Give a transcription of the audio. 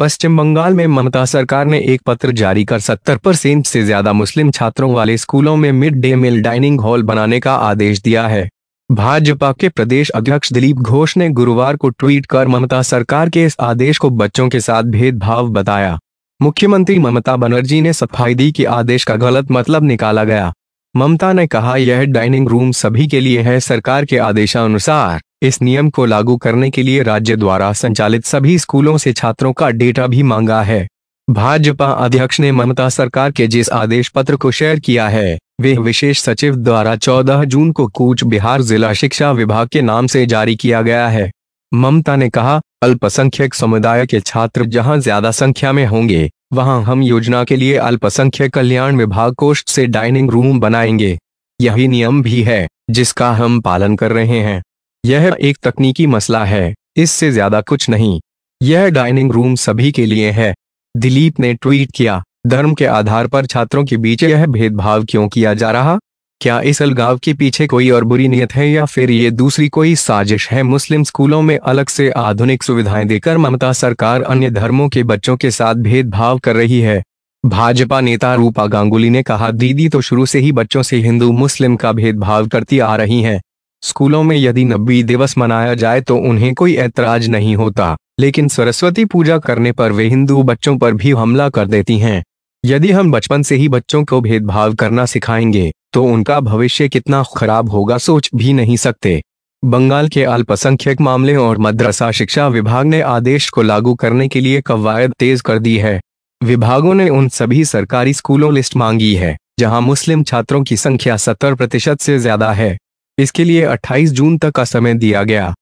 पश्चिम बंगाल में ममता सरकार ने एक पत्र जारी कर 70 परसेंट से ज़्यादा मुस्लिम छात्रों वाले स्कूलों में mid day meal dining hall बनाने का आदेश दिया है। भाजपा के प्रदेश अध्यक्ष दिलीप घोष ने गुरुवार को ट्वीट कर ममता सरकार के इस आदेश को बच्चों के साथ भेदभाव बताया। मुख्यमंत्री ममता बनर्जी ने सफ़ाई दी कि आदेश का गलत मतलब निकाला गया। ममता ने कहा, यह डाइनिंग रूम सभी के लिए है, सरकार के आदेशानुसार। इस नियम को लागू करने के लिए राज्य द्वारा संचालित सभी स्कूलों से छात्रों का डेटा भी मांगा है। भाजपा अध्यक्ष ने ममता सरकार के जिस आदेश पत्र को शेयर किया है वे विशेष सचिव द्वारा 14 जून को कूच बिहार जिला शिक्षा विभाग के नाम से जारी किया गया है। ममता ने कहा, अल्पसंख्यक समुदाय के छात्र जहाँ ज़्यादा संख्या में होंगे, वहाँ हम योजना के लिए अल्पसंख्यक कल्याण विभाग कोष से डाइनिंग रूम बनाएँगे। यही नियम भी है, जिसका हम पालन कर रहे हैं। यह एक तकनीकी मसला है, इससे ज़्यादा कुछ नहीं। यह डाइनिंग रूम सभी के लिए है। दिलीप ने ट्वीट किया, धर्म के आधार पर छात्रों के बीच यह भेदभाव क्यों किया जा रहा? क्या इस अलगाव के पीछे कोई और बुरी नियत है या फिर ये दूसरी कोई साजिश है? मुस्लिम स्कूलों में अलग से आधुनिक सुविधाएँ देकर ममता सरकार अन्य धर्मों के बच्चों के साथ भेदभाव कर रही है। भाजपा नेता रूपा गांगुली ने कहा, दीदी तो शुरू से ही बच्चों से हिंदू मुस्लिम का भेदभाव करती आ रही हैं। स्कूलों में यदि नब्बी दिवस मनाया जाए तो उन्हें कोई ऐतराज नहीं होता। लेकिन सरस्वती पूजा करने पर वे हिंदू बच्चों पर भी हमला कर देती हैं। यदि हम बचपन से ही बच्चों को भेदभाव करना सिखाएँगे तो उनका भविष्य कितना खराब होगा सोच भी नहीं सकते। बंगाल के अल्पसंख्यक मामले और मद्रसा शिक्षा विभाग ने आदेश को लागू करने के लिए कवायद तेज कर दी है। विभागों ने उन सभी सरकारी स्कूलों लिस्ट मांगी है, जहाँ मुस्लिम छात्रों की संख्या 70 प्रतिशत से ज़्यादा है। इसके लिए 28 जून तक का समय दिया गया।